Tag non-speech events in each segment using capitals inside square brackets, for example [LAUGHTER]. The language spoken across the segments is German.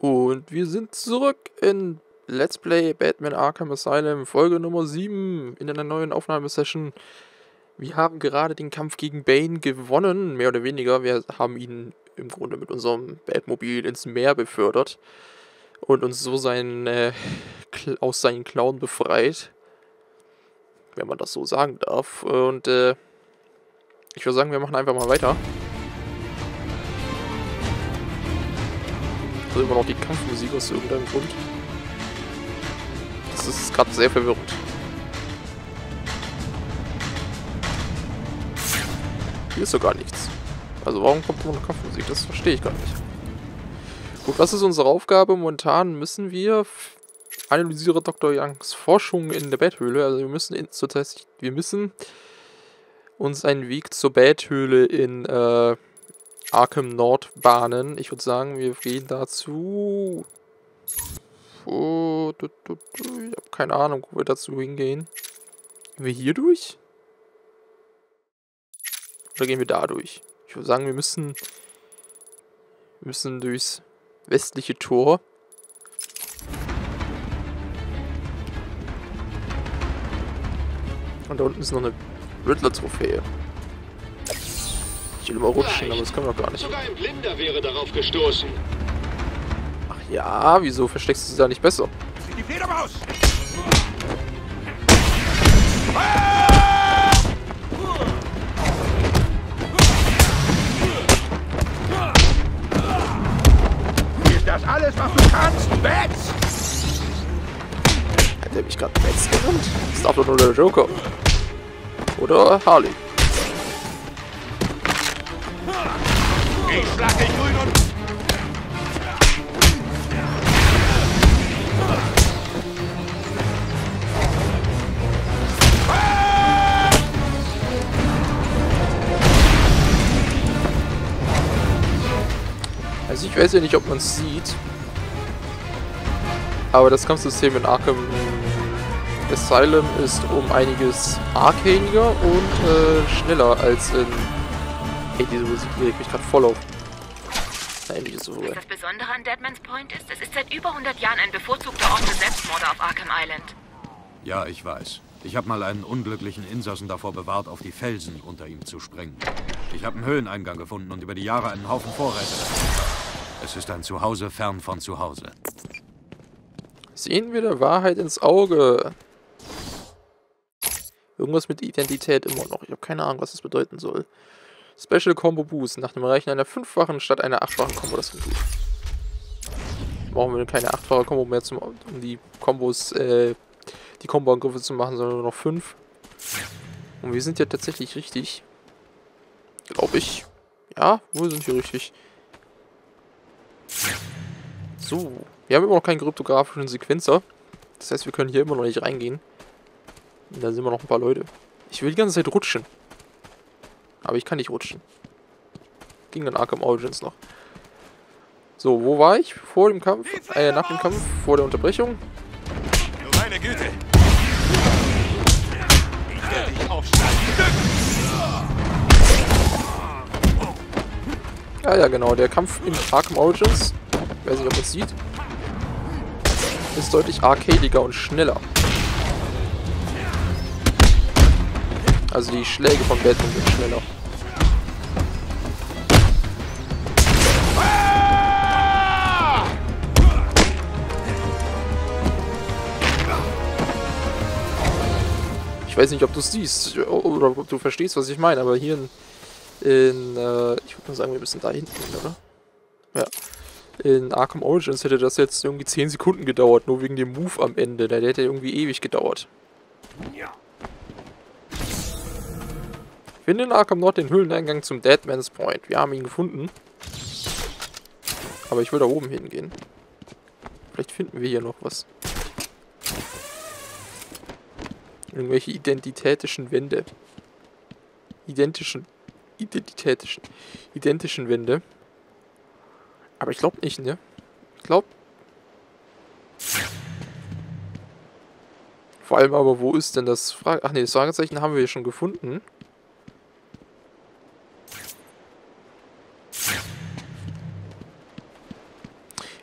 Und wir sind zurück in Let's Play Batman Arkham Asylum, Folge Nummer 7 in einer neuen Aufnahmesession. Wir haben gerade den Kampf gegen Bane gewonnen, mehr oder weniger. Wir haben ihn im Grunde mit unserem Batmobil ins Meer befördert und uns so sein, äh, aus seinen Klauen befreit. Wenn man das so sagen darf. Und äh, ich würde sagen, wir machen einfach mal weiter. Also immer noch die Kampfmusik aus irgendeinem Grund. Das ist gerade sehr verwirrend. Hier ist so gar nichts. Also warum kommt immer noch Kampfmusik? Das verstehe ich gar nicht. Gut, was ist unsere Aufgabe? Momentan müssen wir analysiere Dr. Youngs Forschung in der Betthöhle. Also wir müssen in, wir müssen uns einen Weg zur Betthöhle in äh, Arkham Nord bahnen. Ich würde sagen, wir gehen dazu. Oh, du, du, du. Ich habe keine Ahnung, wo wir dazu hingehen. Gehen wir hier durch? Oder gehen wir da durch? Ich würde sagen, wir müssen, wir müssen durchs westliche Tor. Und da unten ist noch eine Riddler-Trophäe. Ich will immer rutschen, aber das können wir gar nicht. Sogar ein Blinder wäre darauf gestoßen. Ach ja, wieso versteckst du sie da nicht besser? Die Fledermaus! Ist das alles, was du kannst, Bats? Hat er mich gerade Metz genannt? Das darf doch nur der Joker. Oder Harley. Weiß ja nicht, ob man es sieht. Aber das Kampfsystem in Arkham Asylum ist um einiges arcadiger und äh, schneller als in... Ey, diese Musik die regt mich gerade voll auf. Ist so. Das Besondere an Deadman's Point ist, es ist seit über 100 Jahren ein bevorzugter Ort für Selbstmorde auf Arkham Island. Ja, ich weiß. Ich habe mal einen unglücklichen Insassen davor bewahrt, auf die Felsen unter ihm zu springen. Ich habe einen Höhleneingang gefunden und über die Jahre einen Haufen Vorräte. Es ist ein Zuhause fern von zu Hause. Sehen wir der Wahrheit ins Auge. Irgendwas mit Identität immer noch. Ich habe keine Ahnung, was das bedeuten soll. Special Combo Boost. Nach dem Erreichen einer fünffachen statt einer achtfachen Combo. Das klingt gut. Brauchen wir keine achtfache Combo mehr, zum, um die Kombos, äh, die Combo-Angriffe zu machen, sondern nur noch fünf. Und wir sind ja tatsächlich richtig. Glaube ich. Ja, wo sind wir richtig? So. Wir haben immer noch keinen kryptografischen Sequenzer. Das heißt, wir können hier immer noch nicht reingehen. Da sind immer noch ein paar Leute. Ich will die ganze Zeit rutschen. Aber ich kann nicht rutschen. Ging dann Arkham Origins noch. So, wo war ich? Vor dem Kampf? Äh, nach dem Kampf? Vor der Unterbrechung? Ja, ja, genau. Der Kampf in Arkham Origins, nicht, ob man es sieht, ist deutlich arcadiger und schneller. Also die Schläge von Batman sind schneller. Ich weiß nicht, ob du es siehst oder ob du verstehst, was ich meine, aber hier in, in äh, ich würde mal sagen, wir müssen da hinten hin, oder? Ja. In Arkham Origins hätte das jetzt irgendwie 10 Sekunden gedauert, nur wegen dem Move am Ende. Der hätte irgendwie ewig gedauert. Ja. Finde in Arkham Nord den Höhleneingang zum Deadman's Point. Wir haben ihn gefunden. Aber ich will da oben hingehen. Vielleicht finden wir hier noch was. Irgendwelche identitätischen Wände. Identischen. Identitätischen. Identischen Wände. Aber ich glaube nicht, ne? Ich glaube. Vor allem aber, wo ist denn das Frage... Ach ne, das Fragezeichen haben wir schon gefunden.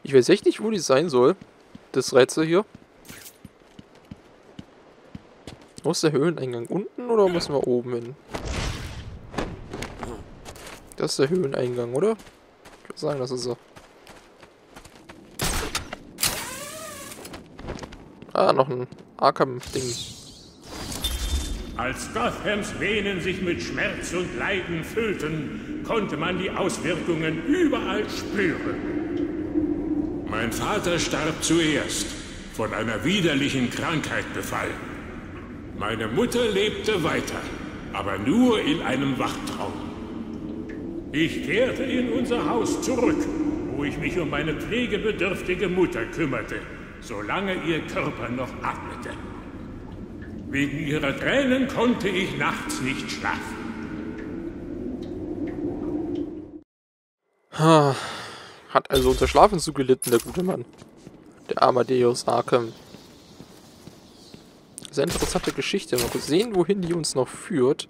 Ich weiß echt nicht, wo die sein soll. Das Rätsel hier. Wo ist der Höhleneingang? Unten oder müssen wir oben hin? Das ist der Höhleneingang, oder? Ich würde sagen, das ist er. Ah, noch ein Arkham-Ding. Als Gothams Venen sich mit Schmerz und Leiden füllten, konnte man die Auswirkungen überall spüren. Mein Vater starb zuerst, von einer widerlichen Krankheit befallen. Meine Mutter lebte weiter, aber nur in einem Wachtraum. Ich kehrte in unser Haus zurück, wo ich mich um meine pflegebedürftige Mutter kümmerte, solange ihr Körper noch atmete. Wegen ihrer Tränen konnte ich nachts nicht schlafen. Hat also unter Schlafentzug gelitten, der gute Mann. Der Amadeus Arkham. Sehr interessante Geschichte. Mal sehen, wohin die uns noch führt.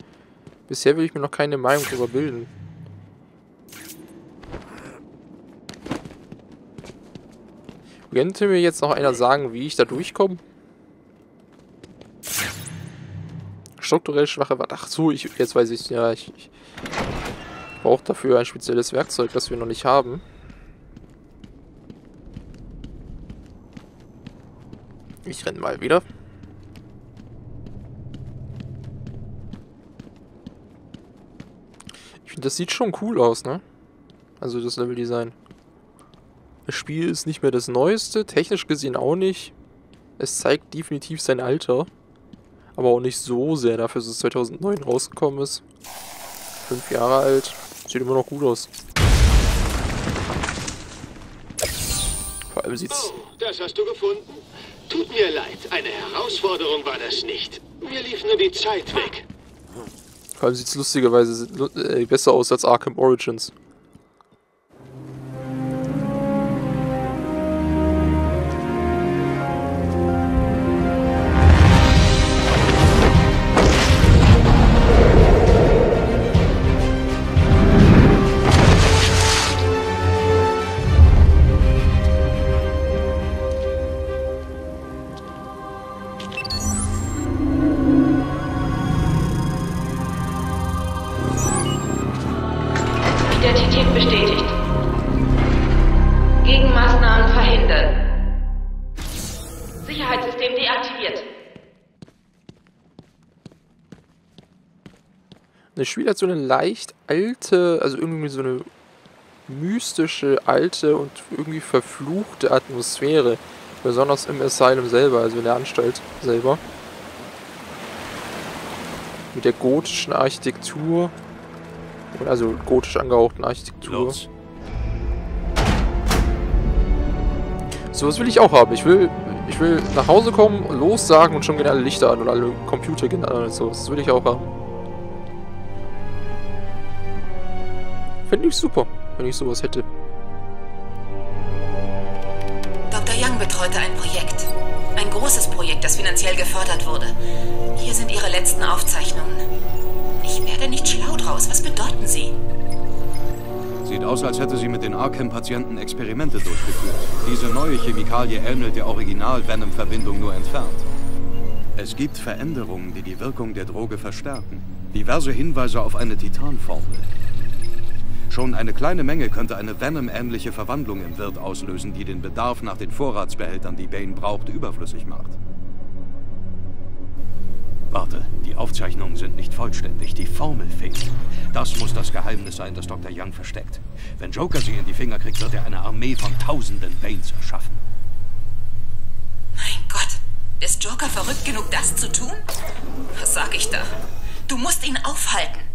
Bisher will ich mir noch keine Meinung darüber bilden. Könnte mir jetzt noch einer sagen, wie ich da durchkomme? strukturell schwache Wand. Ach so, ich, jetzt weiß ich, ja, ich, ich brauche dafür ein spezielles Werkzeug, das wir noch nicht haben. Ich renne mal wieder. Ich finde, das sieht schon cool aus, ne? Also das Leveldesign. Das Spiel ist nicht mehr das Neueste, technisch gesehen auch nicht. Es zeigt definitiv sein Alter. Aber auch nicht so sehr, dafür dass es 2009 rausgekommen ist. Fünf Jahre alt. Sieht immer noch gut aus. Vor allem sieht's... Oh, das hast du gefunden? Tut mir leid, eine Herausforderung war das nicht. Mir lief nur die Zeit weg. Vor allem sieht's lustigerweise äh, besser aus als Arkham Origins. Das Spiel hat so eine leicht alte, also irgendwie so eine mystische, alte und irgendwie verfluchte Atmosphäre. Besonders im Asylum selber, also in der Anstalt selber. Mit der gotischen Architektur. Also gotisch angehauchten Architektur. Los. So was will ich auch haben. Ich will, ich will nach Hause kommen, lossagen und schon gehen alle Lichter an und alle Computer gehen an und so. Das will ich auch haben. Fände ich super, wenn ich sowas hätte. Dr. Young betreute ein Projekt. Ein großes Projekt, das finanziell gefördert wurde. Hier sind Ihre letzten Aufzeichnungen. Ich werde nicht schlau draus. Was bedeuten sie? Sieht aus, als hätte sie mit den Arkham-Patienten Experimente durchgeführt. Diese neue Chemikalie ähnelt der Original-Venom-Verbindung nur entfernt. Es gibt Veränderungen, die die Wirkung der Droge verstärken. Diverse Hinweise auf eine Titanformel. Schon eine kleine Menge könnte eine Venom-ähnliche Verwandlung im Wirt auslösen, die den Bedarf nach den Vorratsbehältern, die Bane braucht, überflüssig macht. Warte, die Aufzeichnungen sind nicht vollständig. Die Formel fehlt. Das muss das Geheimnis sein, das Dr. Young versteckt. Wenn Joker sie in die Finger kriegt, wird er eine Armee von tausenden Banes erschaffen. Mein Gott, ist Joker verrückt genug, das zu tun? Was sag ich da? Du musst ihn aufhalten.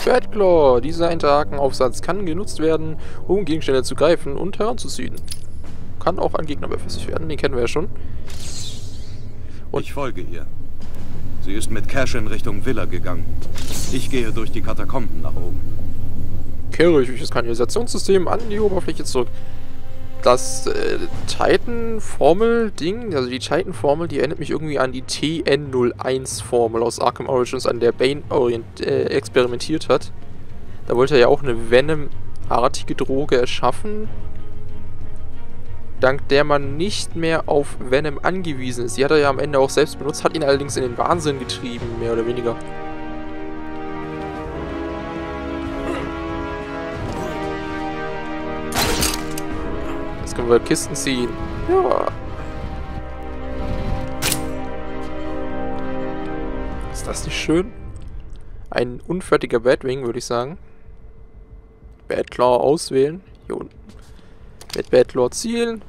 Fatclaw. Dieser Interhakenaufsatz kann genutzt werden, um Gegenstände zu greifen und heranzuziehen. Kann auch an Gegner befestigt werden, den kennen wir ja schon. Und ich folge ihr. Sie ist mit Cash in Richtung Villa gegangen. Ich gehe durch die Katakomben nach oben. Kehre ich durch das Kanalisationssystem an die Oberfläche zurück. Das äh, Titan-Formel-Ding, also die Titan-Formel, die erinnert mich irgendwie an die TN01-Formel aus Arkham Origins, an der Bane orient äh, experimentiert hat. Da wollte er ja auch eine Venom-artige Droge erschaffen, dank der man nicht mehr auf Venom angewiesen ist. Die hat er ja am Ende auch selbst benutzt, hat ihn allerdings in den Wahnsinn getrieben, mehr oder weniger. Wir Kisten ziehen. Ja. Ist das nicht schön? Ein unfertiger Batwing, würde ich sagen. Batclaw auswählen. Hier unten. Mit Batclaw zielen.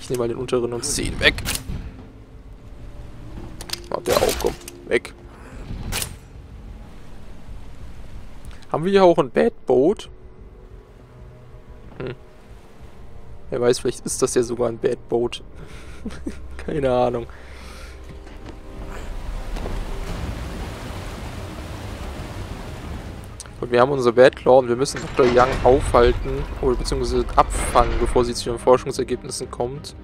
Ich nehme mal den unteren und ziehe ihn weg. Macht der auch, komm. Weg. Haben wir hier auch ein Batboat? Hm. Wer weiß, vielleicht ist das ja sogar ein Batboat. [LAUGHS] Keine Ahnung. Und wir haben unsere Batclaw und wir müssen Dr. Young aufhalten oder beziehungsweise abfangen, bevor sie zu den Forschungsergebnissen kommt.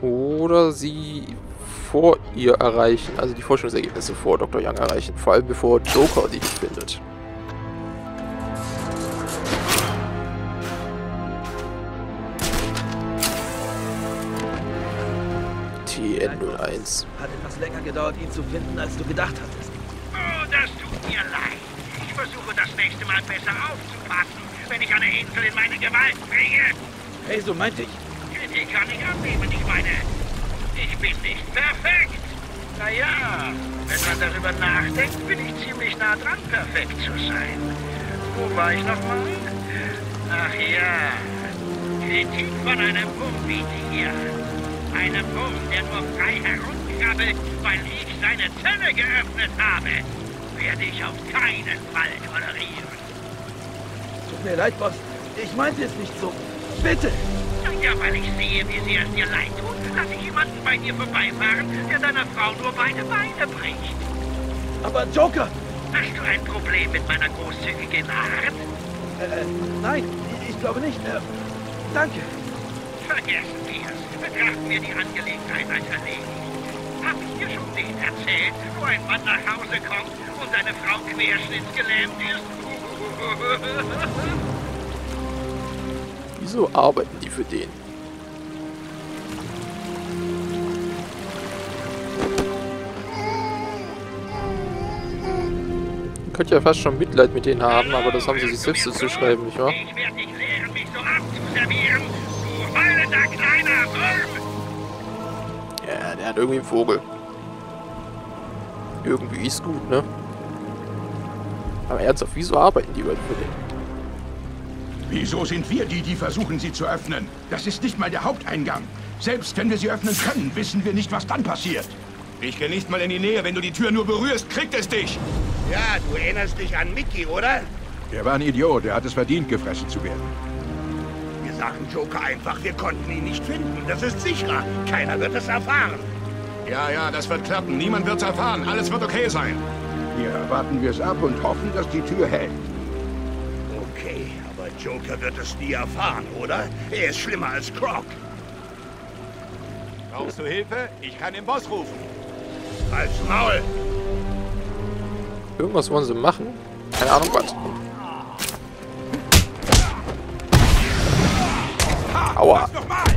Oder sie vor ihr erreichen, also die Forschungsergebnisse vor Dr. Young erreichen. Vor allem bevor Joker die findet. TN01. Hat etwas länger gedauert, ihn zu finden, als du gedacht hattest. Oh, das tut mir leid. Ich versuche das nächste Mal besser aufzupassen, wenn ich eine Insel in meine Gewalt bringe. Hey, so meinte ich. Kritik kann ich annehmen. Ich meine, ich bin nicht perfekt. Naja, wenn man darüber nachdenkt, bin ich ziemlich nah dran, perfekt zu sein. Wo war ich nochmal? Ach ja, Kritik von einem Bumbi hier. Einem Bum, der nur frei herumkrabbelt, weil ich seine Zelle geöffnet habe. Werde ich auf keinen Fall tolerieren. Tut mir leid, Boss. Ich meinte es nicht so. Bitte! Ja, weil ich sehe, wie sehr es dir leid tut, lass ich jemanden bei dir vorbeifahren, der deiner Frau nur beide Beine bricht. Aber Joker! Hast du ein Problem mit meiner großzügigen Art? Äh, nein, ich glaube nicht. Äh, danke. Vergessen wir's. Betrachten wir die Angelegenheit als erledigt. Hab ich dir schon den erzählt, wo ein Mann nach Hause kommt und seine Frau querschnittsgelähmt ist? [LAUGHS] Wieso arbeiten die für den? Man könnte ja fast schon Mitleid mit denen haben, aber das haben sie sich selbst zu schreiben, nicht wahr? Ich werde dich lehren, mich so abzuservieren, heulender kleiner Wurm! Ja, der hat irgendwie einen Vogel. Irgendwie ist gut, ne? Aber ernsthaft, wieso arbeiten die Leute für den? Wieso sind wir die, die versuchen, sie zu öffnen? Das ist nicht mal der Haupteingang. Selbst wenn wir sie öffnen können, wissen wir nicht, was dann passiert. Ich gehe nicht mal in die Nähe. Wenn du die Tür nur berührst, kriegt es dich. Ja, du erinnerst dich an Mickey, oder? Er war ein Idiot. Er hat es verdient, gefressen zu werden. Wir sagen Joker einfach, wir konnten ihn nicht finden. Das ist sicherer. Keiner wird es erfahren. Ja, ja, das wird klappen. Niemand wird's erfahren. Alles wird okay sein. Hier warten wir es ab und hoffen, dass die Tür hält. Okay, aber Joker wird es nie erfahren, oder? Er ist schlimmer als Croc. Brauchst du Hilfe? Ich kann den Boss rufen. Als Maul. Irgendwas wollen sie machen? Keine Ahnung was. Aua.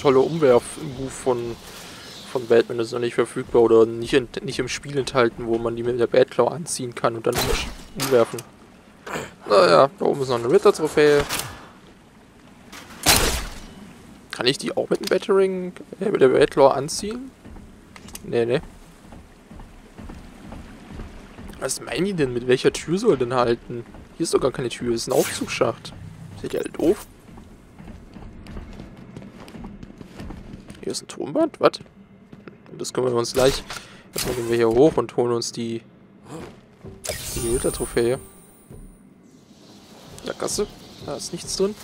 Tolle Umwerf-Move von, von Batman ist noch nicht verfügbar oder nicht, in, nicht im Spiel enthalten, wo man die mit der Batclaw anziehen kann und dann umwerfen. Naja, da oben ist noch eine Ritter-Trophäe. Kann ich die auch mit dem Battering, äh, mit der Batclaw anziehen? Nee, nee. Was meinen die denn? Mit welcher Tür soll denn halten? Hier ist doch gar keine Tür, ist ein Aufzugsschacht. Seht ihr alle doof? Hier ist ein Turmband? Was? Das können wir uns gleich. Erstmal gehen wir hier hoch und holen uns die. Die Ritter-Trophäe. Der Kasse. Da ist nichts drin.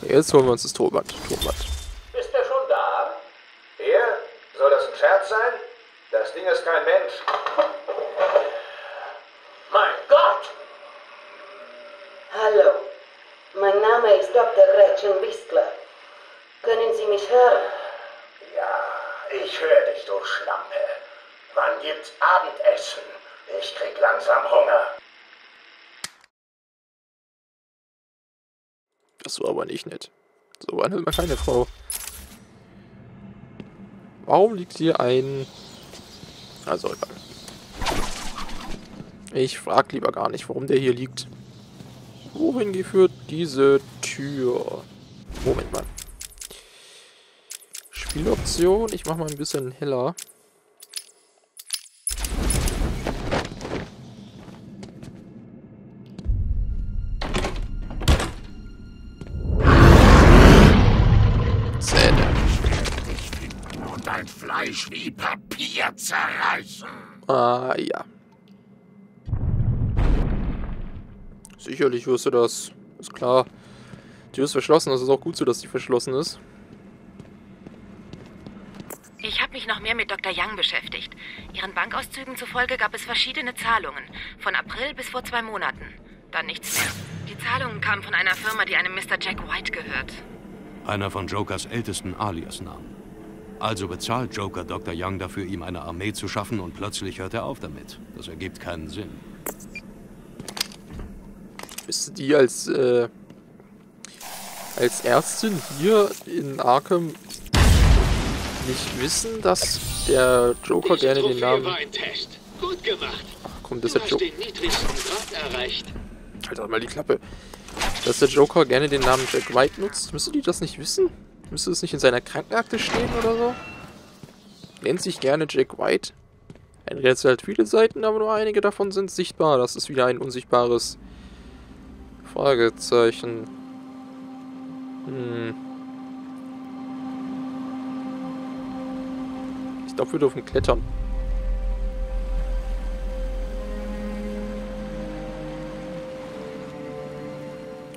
Jetzt holen wir uns das Turmband. Turmband. Ist er schon da? Hier? Soll das ein Scherz sein? Das Ding ist kein Mensch. Mein Gott! Hallo, mein Name ist Dr. Gretchen Wiskler. Können Sie mich hören? Ich höre dich, du Schlampe. Wann gibt's Abendessen? Ich krieg langsam Hunger. Das war aber nicht nett. So behandelt man keine Frau. Warum liegt hier ein... Also egal. Ich frag lieber gar nicht, warum der hier liegt. Wohin geführt diese Tür? Moment mal. Spieloption. Ich mach mal ein bisschen heller. Zähne. Und dein Fleisch wie Papier zerreißen. Ah, ja. Sicherlich wirst du das. Ist klar. Die ist verschlossen, das ist auch gut so, dass die verschlossen ist. Ich habe mich noch mehr mit Dr. Young beschäftigt. Ihren Bankauszügen zufolge gab es verschiedene Zahlungen. Von April bis vor zwei Monaten. Dann nichts mehr. Die Zahlungen kamen von einer Firma, die einem Mr. Jack White gehört. Einer von Jokers ältesten Alias-Namen. Also bezahlt Joker Dr. Young dafür, ihm eine Armee zu schaffen und plötzlich hört er auf damit. Das ergibt keinen Sinn. Müsste die als, äh, als Ärztin hier in Arkham nicht wissen, dass der Joker Diese gerne den Namen... ein. Gut gemacht. Komm, das ist der Joker... Halt doch mal die Klappe. Dass der Joker gerne den Namen Jack White nutzt, müsste die das nicht wissen? Müsste es nicht in seiner Krankenakte stehen oder so? Nennt sich gerne Jack White. Er Rätsel hat viele Seiten, aber nur einige davon sind sichtbar. Das ist wieder ein unsichtbares Fragezeichen. Hm. Glaube, wir dürfen klettern.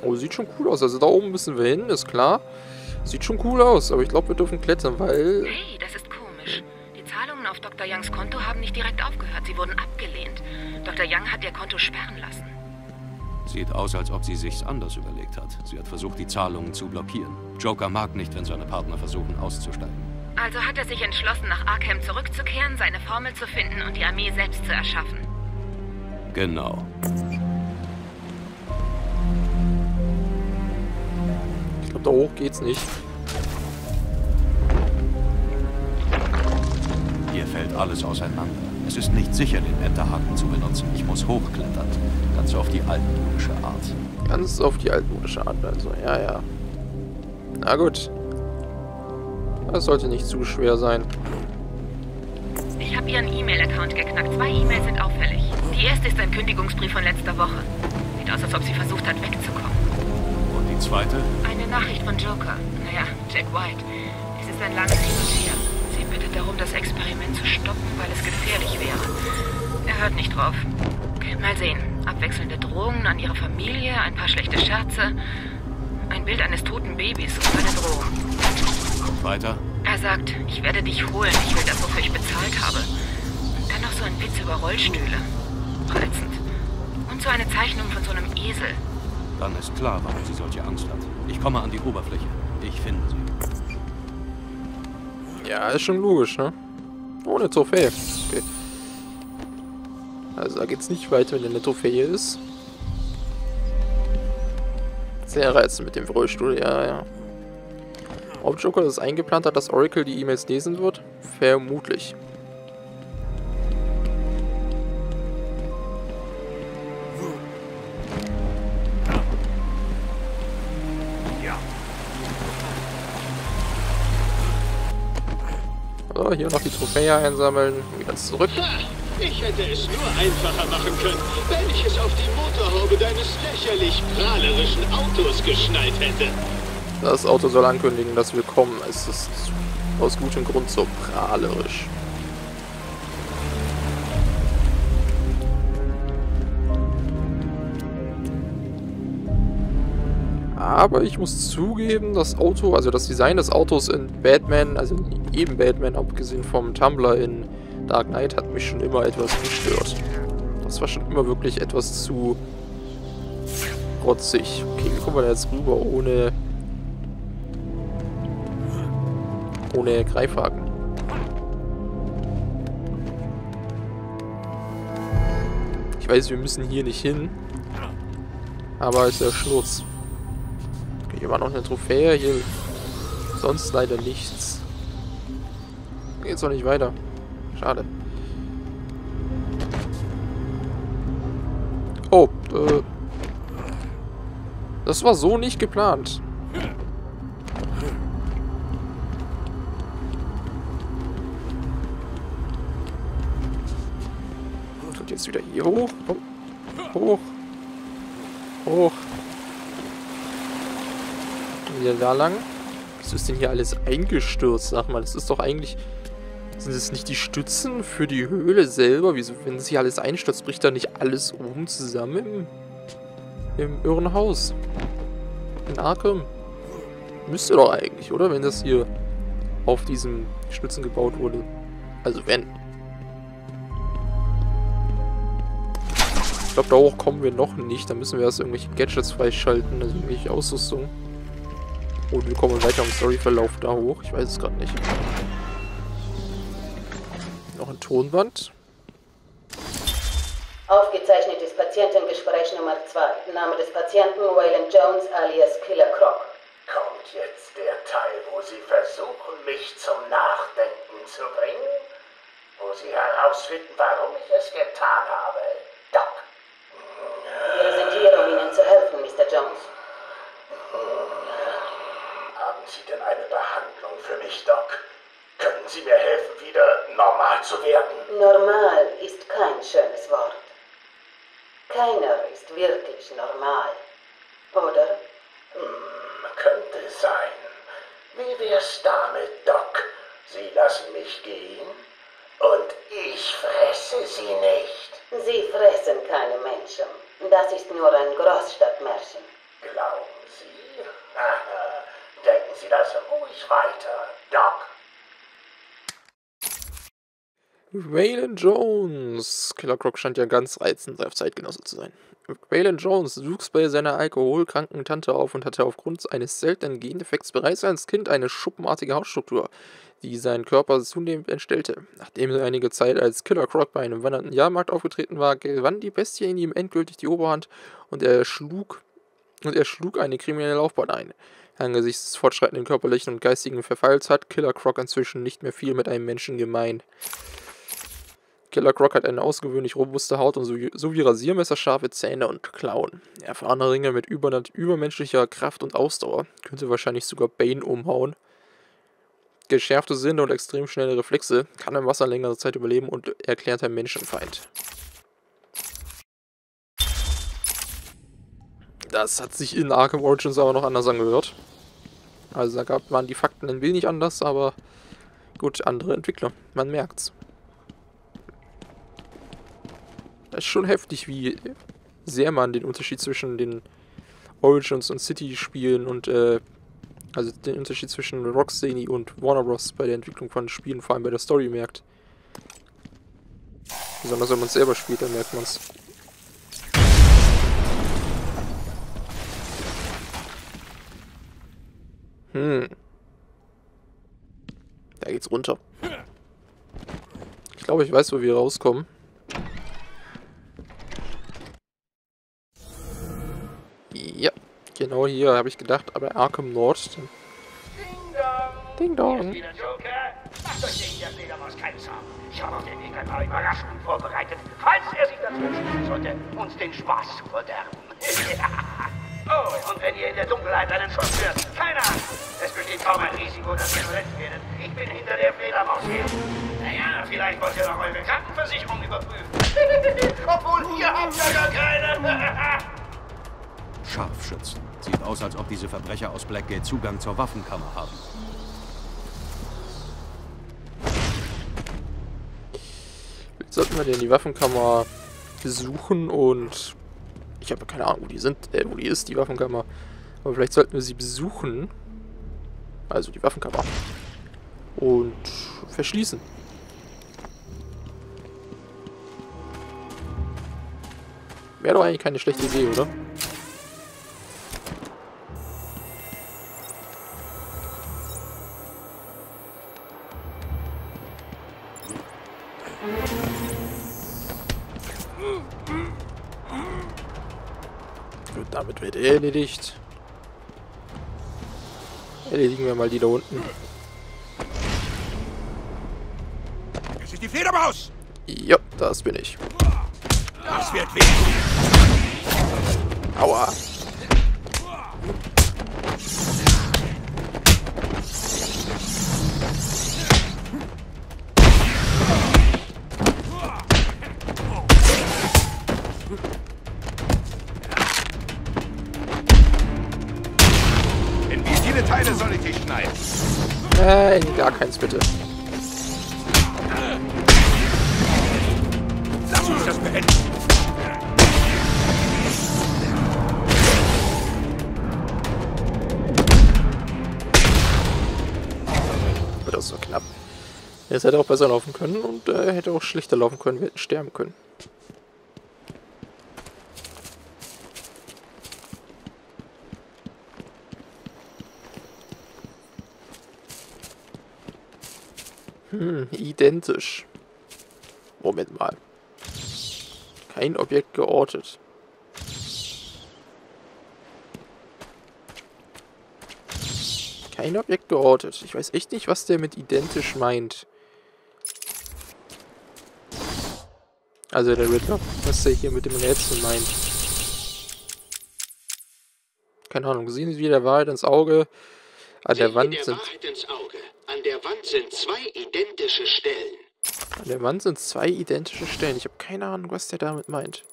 Oh, sieht schon cool aus. Also da oben müssen wir hin, ist klar. Sieht schon cool aus, aber ich glaube, wir dürfen klettern, weil... Hey, das ist komisch. Die Zahlungen auf Dr. Youngs Konto haben nicht direkt aufgehört. Sie wurden abgelehnt. Dr. Young hat ihr Konto sperren lassen. Sieht aus, als ob sie sich's anders überlegt hat. Sie hat versucht, die Zahlungen zu blockieren. Joker mag nicht, wenn seine Partner versuchen, auszusteigen. Also hat er sich entschlossen, nach Arkham zurückzukehren, seine Formel zu finden und die Armee selbst zu erschaffen. Genau. Ich glaube, da hoch geht's nicht. Hier fällt alles auseinander. Es ist nicht sicher, den Enterhaken zu benutzen. Ich muss hochklettern. Ganz auf die altmodische Art. Ganz auf die altmodische Art, also. Ja, ja. Na gut. Das sollte nicht zu schwer sein. Ich habe ihren E-Mail-Account geknackt. Zwei E-Mails sind auffällig. Die erste ist ein Kündigungsbrief von letzter Woche. Sieht aus, als ob sie versucht hat, wegzukommen. Und die zweite? Eine Nachricht von Joker. Naja, Jack White. Es ist ein langes Hin und Her. Sie bittet darum, das Experiment zu stoppen, weil es gefährlich wäre. Er hört nicht drauf. Mal sehen. Abwechselnde Drohungen an ihre Familie, ein paar schlechte Scherze, ein Bild eines toten Babys und eine Drohung. Und weiter? Er sagt, ich werde dich holen, ich will das, wofür ich bezahlt habe. Und dann noch so ein Witz über Rollstühle. Reizend. Und so eine Zeichnung von so einem Esel. Dann ist klar, warum sie solche Angst hat. Ich komme an die Oberfläche. Ich finde sie. Ja, ist schon logisch, ne? Ohne Trophäe. Okay. Also da geht's nicht weiter, wenn eine Trophäe ist. Sehr reizend mit dem Rollstuhl, ja, ja. Ob Joker das eingeplant hat, dass Oracle die E-Mails lesen wird? Vermutlich. So, hier noch die Trophäe einsammeln. Wieder zurück. Ich hätte es nur einfacher machen können, wenn ich es auf die Motorhaube deines lächerlich prahlerischen Autos geschnallt hätte. Das Auto soll ankündigen, dass wir kommen. Es ist aus gutem Grund so prahlerisch. Aber ich muss zugeben, das Auto, also das Design des Autos in Batman, also eben Batman, abgesehen vom Tumblr in Dark Knight, hat mich schon immer etwas gestört. Das war schon immer wirklich etwas zu rotzig. Okay, wie kommen wir da jetzt rüber ohne ohne Greifhaken? Ich weiß, wir müssen hier nicht hin. Aber ist ja Schnurz. Hier war noch eine Trophäe, hier sonst leider nichts. Geht's noch nicht weiter. Schade. Oh, äh. Das war so nicht geplant. Jetzt wieder hier hoch. Hoch. Hoch wieder da lang. Wieso ist denn hier alles eingestürzt? Sag mal, das ist doch eigentlich... Sind es nicht die Stützen für die Höhle selber? Wieso, wenn es hier alles einstürzt, bricht da nicht alles oben zusammen im, im Irrenhaus? In Arkham? Müsste doch eigentlich, oder? Wenn das hier auf diesen Stützen gebaut wurde. Also wenn. Ich glaube, da hoch kommen wir noch nicht. Da müssen wir erst irgendwelche Gadgets freischalten, also irgendwelche Ausrüstung. Und wir kommen weiter im Storyverlauf da hoch. Ich weiß es gerade nicht. Noch ein Tonband. Aufgezeichnetes Patientengespräch Nummer 2. Name des Patienten Waylon Jones alias Killer Croc. Kommt jetzt der Teil, wo Sie versuchen, mich zum Nachdenken zu bringen? Wo Sie herausfinden, warum ich es getan habe, hier, um Ihnen zu helfen, Mr. Jones. Haben Sie denn eine Behandlung für mich, Doc? Können Sie mir helfen, wieder normal zu werden? Normal ist kein schönes Wort. Keiner ist wirklich normal. Oder? Hm, könnte sein. Wie wär's damit, Doc? Sie lassen mich gehen und ich fresse Sie nicht. Sie fressen keine Menschen. Das ist nur ein Großstadtmärchen. Glauben Sie? Denken Sie das ruhig weiter, Doc. Waylon Jones. Killer Croc scheint ja ganz reizend auf Zeitgenosse zu sein. Waylon Jones wuchs bei seiner alkoholkranken Tante auf und hatte aufgrund eines seltenen Gendefekts bereits als Kind eine schuppenartige Hautstruktur, die seinen Körper zunehmend entstellte. Nachdem er einige Zeit als Killer Croc bei einem wandernden Jahrmarkt aufgetreten war, gewann die Bestie in ihm endgültig die Oberhand und er schlug und er schlug eine kriminelle Laufbahn ein. Angesichts des fortschreitenden körperlichen und geistigen Verfalls hat Killer Croc inzwischen nicht mehr viel mit einem Menschen gemein. Killer Croc hat eine außergewöhnlich robuste Haut und sowie rasiermesserscharfe Zähne und Klauen. Erfahrener Ringer mit übermenschlicher Kraft und Ausdauer könnte wahrscheinlich sogar Bane umhauen. Geschärfte Sinne und extrem schnelle Reflexe, kann im Wasser längere Zeit überleben und erklärter Menschenfeind. Das hat sich in Arkham Origins aber noch anders angehört. Also da gab, waren die Fakten ein wenig anders, aber gut, andere Entwickler. Man merkt's. Das ist schon heftig, wie sehr man den Unterschied zwischen den Origins und City-Spielen und äh, also den Unterschied zwischen Rocksteady und Warner Bros. bei der Entwicklung von Spielen, vor allem bei der Story merkt. Besonders wenn man es selber spielt, dann merkt man es. Hm. Da geht's runter. Ich glaube, ich weiß, wo wir rauskommen. Ja, genau hier habe ich gedacht, aber Arkham Nord. Ding Dong. Ding Dong. Macht euch nicht der Fledermaus keinen Sorgen. Ich habe auf den Weg ein paar Überraschungen vorbereitet, falls er sich dazu entschließen sollte, uns den Spaß zu verderben. [LAUGHS] oh, und wenn ihr in der Dunkelheit einen Schuss hört, keine Angst. Es besteht besteht kaum ein Risiko, dass ihr verletzt werdet. Ich bin hinter der Fledermaus her. Naja, vielleicht wollt ihr noch eure Krankenversicherung überprüfen. [LAUGHS] Obwohl, ihr habt ja gar keine. [LAUGHS] Scharfschützen. Sieht aus, als ob diese Verbrecher aus Blackgate Zugang zur Waffenkammer haben. Jetzt sollten wir denn die Waffenkammer besuchen und ich habe keine Ahnung, wo die sind, äh, wo die ist, die Waffenkammer. Aber vielleicht sollten wir sie besuchen. Also die Waffenkammer. Und verschließen. Wäre doch eigentlich keine schlechte Idee, oder? Erledigt. Erledigen wir mal die da unten. Es ist die Fledermaus! Ja, das bin ich. Das wird weh. Aua. Bitte. Lass uns das beenden. Das so knapp. Jetzt hätte auch besser laufen können und äh, hätte auch schlechter laufen können. Wir hätten sterben können. Hm, identisch. Moment mal. Kein Objekt geortet. Kein Objekt geortet. Ich weiß echt nicht, was der mit identisch meint. Also der Riddler, was der hier mit dem Rätsel meint. Keine Ahnung, sehen Sie wie der Wahrheit ins Auge. An der Wand der sind. An der Wand sind zwei identische Stellen. An der Wand sind zwei identische Stellen. Ich habe keine Ahnung, was der damit meint.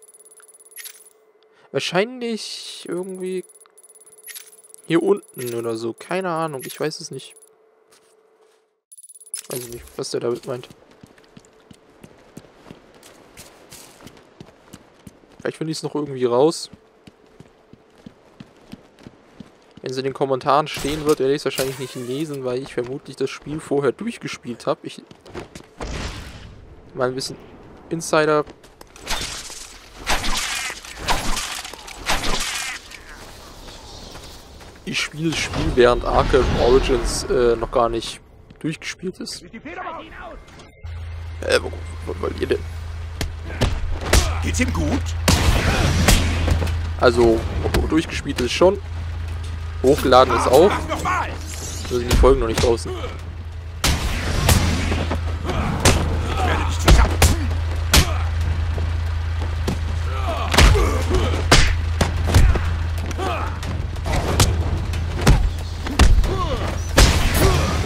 Wahrscheinlich irgendwie hier unten oder so. Keine Ahnung, ich weiß es nicht. Weiß ich nicht, was der damit meint. Vielleicht finde ich es noch irgendwie raus. Wenn es in den Kommentaren stehen wird, werde ich es wahrscheinlich nicht lesen, weil ich vermutlich das Spiel vorher durchgespielt habe. Ich mal ein bisschen Insider. Ich spiele das Spiel, während Arkham Origins äh, noch gar nicht durchgespielt ist. Äh, wo, wo wollt ihr denn? Geht's ihm gut? Also, durchgespielt ist schon. Hochgeladen ist auch. Nur sind die Folgen noch nicht draußen.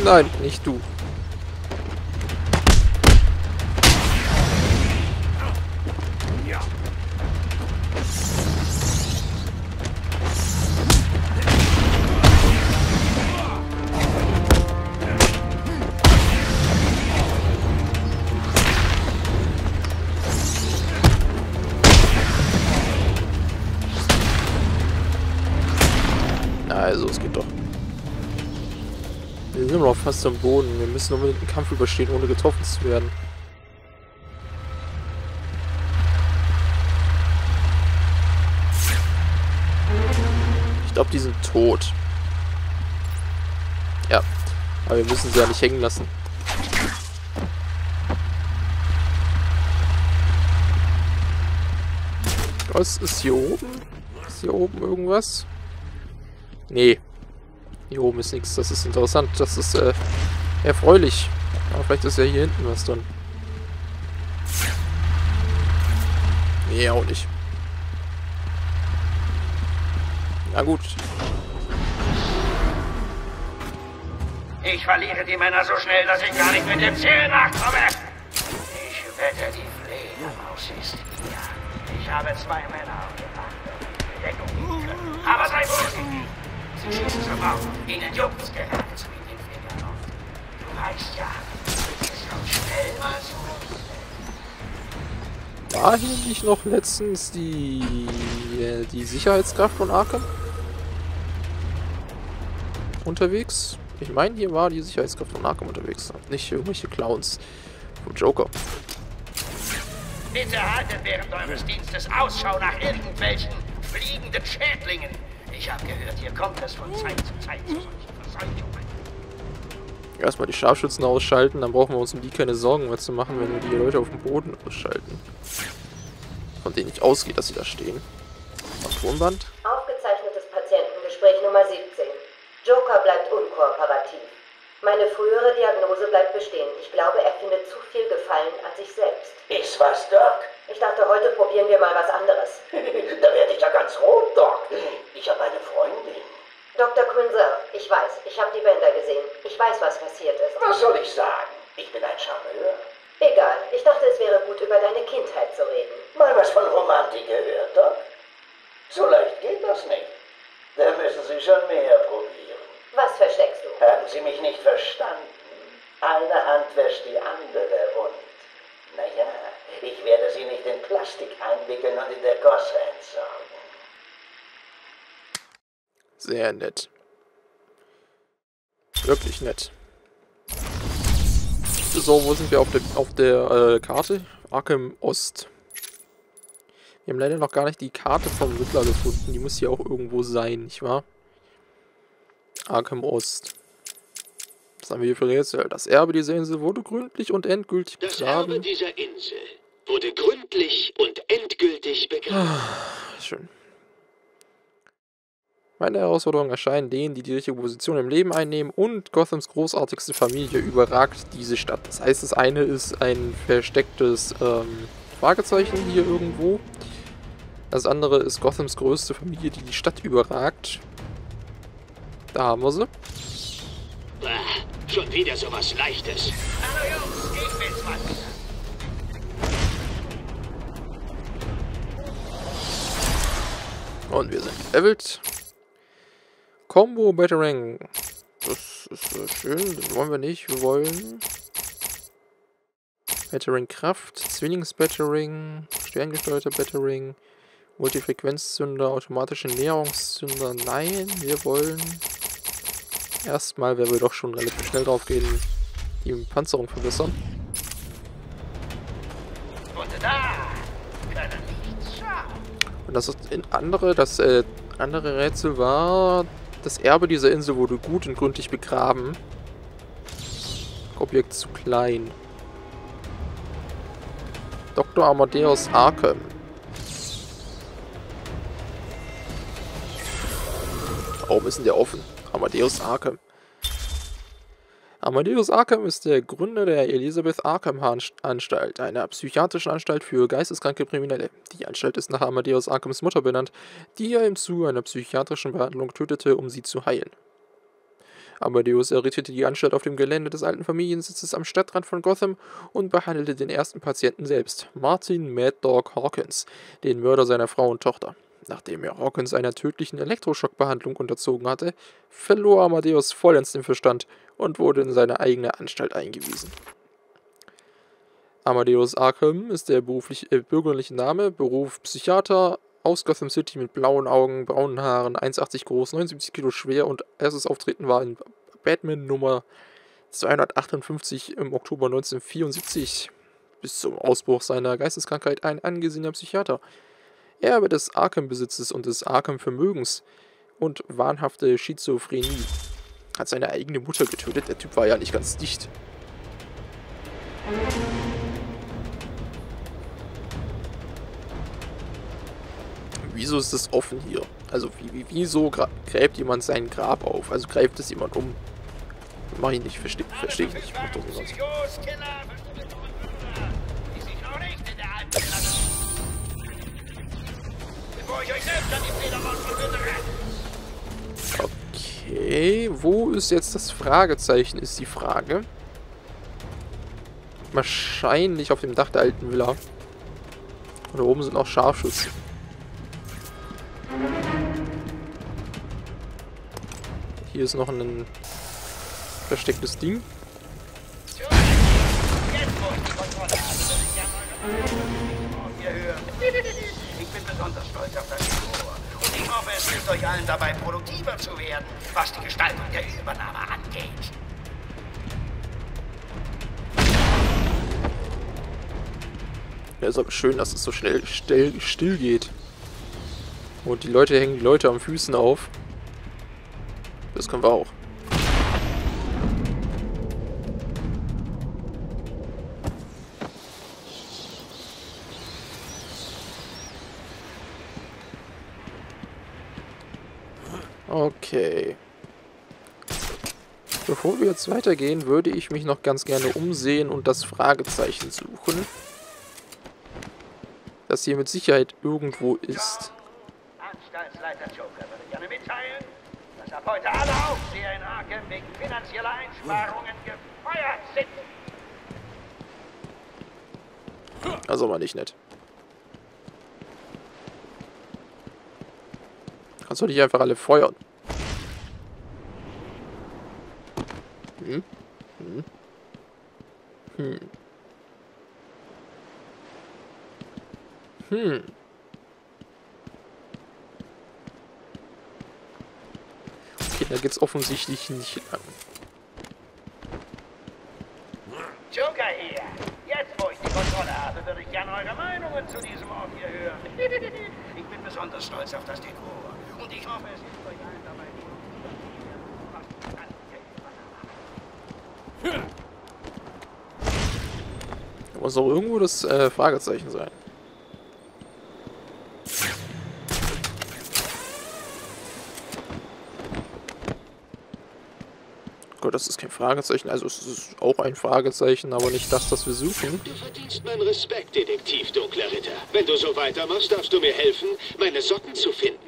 Nein, nicht du. Wir sind immer noch fast am Boden. Wir müssen unbedingt einen Kampf überstehen, ohne getroffen zu werden. Ich glaube, die sind tot. Ja. Aber wir müssen sie ja nicht hängen lassen. Was ist hier oben? Ist hier oben irgendwas? Nee. Hier oben ist nichts. Das ist interessant. Das ist äh, erfreulich. Aber vielleicht ist ja hier hinten was drin. Nee, auch nicht. Na gut. Ich verliere die Männer so schnell, dass ich gar nicht mit dem Ziel nachkomme. Ich wette, die Fledermaus ist hier. Ich habe zwei Männer auf Wache. Deckung. Aber sei vorsichtig. Schießen zum Bauch. Ihnen juckt's geradezu in den Fingern. Du weißt ja, kommt schnell mal so. War hier nicht noch letztens die, äh, die Sicherheitskraft von Arkham unterwegs? Ich meine, hier war die Sicherheitskraft von Arkham unterwegs, nicht irgendwelche Clowns vom Joker. Bitte haltet während eures Dienstes Ausschau nach irgendwelchen fliegenden Schädlingen. Ich habe gehört, hier kommt es von Zeit zu Zeit zu solchen Verseuchungen. Erstmal die Scharfschützen ausschalten, dann brauchen wir uns um die keine Sorgen mehr zu machen, wenn wir die Leute auf dem Boden ausschalten. Von denen ich ausgehe, dass sie da stehen. Tonband. Aufgezeichnetes Patientengespräch Nummer 17. Joker bleibt unkooperativ. Meine frühere Diagnose bleibt bestehen. Ich glaube, er findet zu viel Gefallen an sich selbst. Ist was, Doc? Ich dachte, heute probieren wir mal was anderes. [LAUGHS] da werde ich ja ganz rot, Doc. Ich habe eine Freundin. Dr. Quinzel, ich weiß, ich habe die Bänder gesehen. Ich weiß, was passiert ist. Was soll ich sagen? Ich bin ein Charmeur. Egal, ich dachte, es wäre gut, über deine Kindheit zu reden. Mal was von Romantik gehört, Doc? So leicht geht das nicht. Da müssen Sie schon mehr probieren. Was versteckst du? Haben Sie mich nicht verstanden? Eine Hand wäscht die andere und... Naja, ich werde Sie nicht in Plastik einwickeln und in der Gosse entsorgen. Sehr nett. Wirklich nett. So, wo sind wir auf der, auf der äh, Karte? Arkham Ost. Wir haben leider noch gar nicht die Karte vom Riddler gefunden. Die muss hier auch irgendwo sein, nicht wahr? Arkham Ost. Haben wir hier für Rätsel? Das Erbe dieser Insel wurde gründlich und endgültig Das begraben. Erbe dieser Insel wurde gründlich und endgültig begraben. Ah, schön. Meine Herausforderungen erscheinen denen, die die richtige Position im Leben einnehmen und Gothams großartigste Familie überragt diese Stadt. Das heißt, das eine ist ein verstecktes ähm, Fragezeichen hier irgendwo. Das andere ist Gothams größte Familie, die die Stadt überragt. Da haben wir sie. Bah, schon wieder sowas Leichtes. Hallo Jungs, ich bin's mal wieder. Und wir sind gelevelt. Combo Battering. Das ist äh, schön. Das wollen wir nicht. Wir wollen Battering Kraft, Zwillings-Battering, sterngesteuerter Battering, Multifrequenzzünder, automatische Näherungszünder. Nein, wir wollen erstmal, wenn wir doch schon relativ schnell drauf gehen, die Panzerung verbessern. Und das andere, das äh, andere Rätsel war, das Erbe dieser Insel wurde gut und gründlich begraben. Objekt zu klein. Dr. Amadeus Arkham. Warum ist denn der offen? Amadeus Arkham. Amadeus Arkham ist der Gründer der Elizabeth Arkham Anstalt, einer psychiatrischen Anstalt für geisteskranke Kriminelle. Die Anstalt ist nach Amadeus Arkhams Mutter benannt, die er im Zuge einer psychiatrischen Behandlung tötete, um sie zu heilen. Amadeus errichtete die Anstalt auf dem Gelände des alten Familiensitzes am Stadtrand von Gotham und behandelte den ersten Patienten selbst, Martin Mad Dog Hawkins, den Mörder seiner Frau und Tochter. Nachdem er Hawkins einer tödlichen Elektroschockbehandlung unterzogen hatte, verlor Amadeus vollends den Verstand und wurde in seine eigene Anstalt eingewiesen. Amadeus Arkham ist der äh, bürgerliche Name, Beruf Psychiater, aus Gotham City mit blauen Augen, braunen Haaren, 1,80 groß, 79 Kilo schwer und erstes Auftreten war in Batman Nummer 258 im Oktober 1974. Bis zum Ausbruch seiner Geisteskrankheit ein angesehener Psychiater. Erbe des Arkham-Besitzes und des Arkham-Vermögens und wahnhafte Schizophrenie. Hat seine eigene Mutter getötet. Der Typ war ja nicht ganz dicht. Wieso ist das offen hier? Also wie, wie, wieso gräbt jemand sein Grab auf? Also greift es jemand um? Mach ich nicht, verstehe versteh ich nicht. Macht doch niemand. Okay, wo ist jetzt das Fragezeichen, ist die Frage. Wahrscheinlich auf dem Dach der alten Villa. Und da oben sind auch Scharfschützen. Hier ist noch ein verstecktes Ding. [LAUGHS] Besonders stolz auf das Labor. Und ich hoffe, es hilft euch allen dabei, produktiver zu werden, was die Gestaltung der Übernahme angeht. Ja, ist aber schön, dass es so schnell still, still geht. Und die Leute hängen die Leute am Füßen auf. Das können wir auch. Okay. Bevor wir jetzt weitergehen, würde ich mich noch ganz gerne umsehen und das Fragezeichen suchen. Das hier mit Sicherheit irgendwo ist. Anstaltsleiter Joker würde gerne mitteilen, dass ab heute alle Aufseher in Arkham wegen finanzieller Einsparungen gefeuert sind. Also mal nicht nett. Kannst du nicht einfach alle feuern? Hm? Hm? Hm. Hm. Okay, da geht's offensichtlich nicht lang. Joker hier. Jetzt, wo ich die Kontrolle habe, würde ich gerne eure Meinungen zu diesem Ort hier hören. [LAUGHS] Ich bin besonders stolz auf das Dekor. Und ich hoffe, es hilft euch allen Da muss auch irgendwo das äh, Fragezeichen sein. Gut, das ist kein Fragezeichen. Also es ist auch ein Fragezeichen, aber nicht das, das wir suchen. Du verdienst meinen Respekt, Detektiv Dunkler Ritter. Wenn du so weitermachst, darfst du mir helfen, meine Socken zu finden.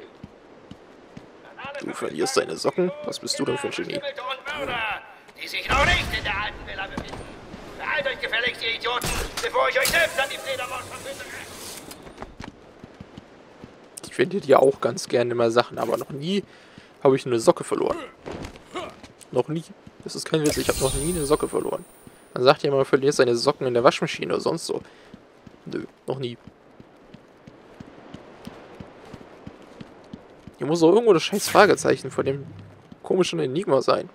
Du verlierst deine Socken? Was bist du denn für ein Genie? Die sich noch nicht in der alten Villa befinden. Beeilt euch gefälligst, ihr Idioten, bevor ich euch selbst an die Fledermaus verbinde. Ich finde ja auch ganz gerne mal Sachen, aber noch nie habe ich eine Socke verloren. Noch nie. Das ist kein Witz, ich habe noch nie eine Socke verloren. Man sagt ja immer, man verliert seine Socken in der Waschmaschine oder sonst so. Nö, noch nie. Hier muss doch irgendwo das scheiß Fragezeichen von dem komischen Enigma sein.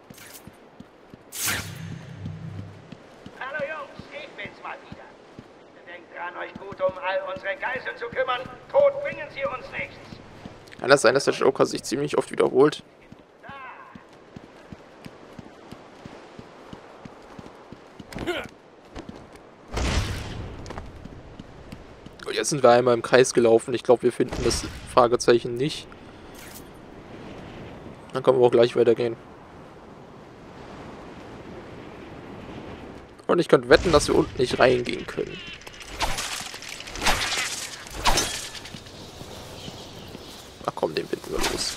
Hallo Jungs, ich bin's mal wieder. Denkt dran, euch gut um all unsere Geiseln zu kümmern. Tot bringen sie uns nichts. Kann das sein, dass der Joker sich ziemlich oft wiederholt? Und jetzt sind wir einmal im Kreis gelaufen. Ich glaube, wir finden das Fragezeichen nicht. Dann können wir auch gleich weitergehen. Und ich könnte wetten, dass wir unten nicht reingehen können. Ach komm, den binden wir los.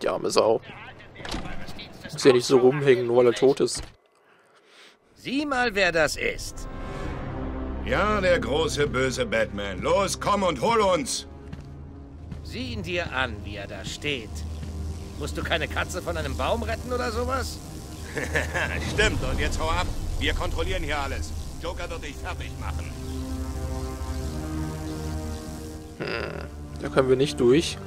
Die arme Sau. Muss ja nicht so rumhängen, nur weil er tot ist. Sieh mal, wer das ist. Ja, der große böse Batman. Los, komm und hol uns. Sieh ihn dir an, wie er da steht. Musst du keine Katze von einem Baum retten oder sowas? [LAUGHS] Stimmt, und jetzt hau ab. Wir kontrollieren hier alles. Joker wird dich fertig machen. Hm, da können wir nicht durch.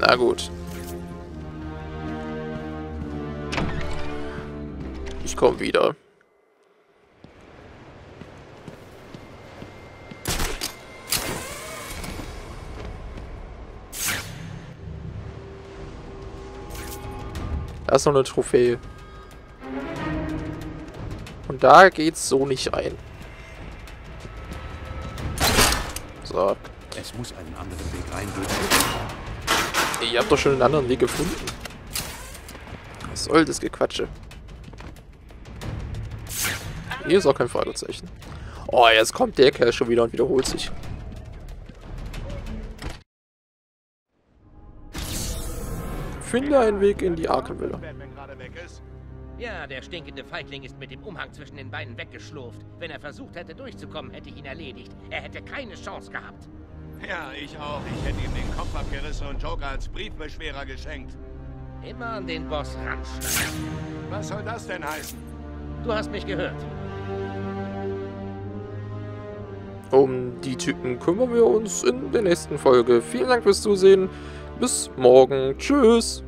Na gut. Ich komme wieder. Da ist noch eine Trophäe. Und da geht's so nicht rein. So. Es muss einen anderen Weg reingehen. Ihr habt doch schon einen anderen Weg gefunden. Was soll das Gequatsche? Hier ist auch kein Fragezeichen. Oh, jetzt kommt der Kerl schon wieder und wiederholt sich. Finde einen Weg in die Arkham-Villa. Ja, der stinkende Feigling ist mit dem Umhang zwischen den Beinen weggeschlurft. Wenn er versucht hätte durchzukommen, hätte ich ihn erledigt. Er hätte keine Chance gehabt. Ja, ich auch. Ich hätte ihm den Kopf abgerissen und Joker als Briefbeschwerer geschenkt. Immer an den Boss ranschlagen. Was soll das denn heißen? Du hast mich gehört. Um die Typen kümmern wir uns in der nächsten Folge. Vielen Dank fürs Zusehen. Bis morgen. Tschüss.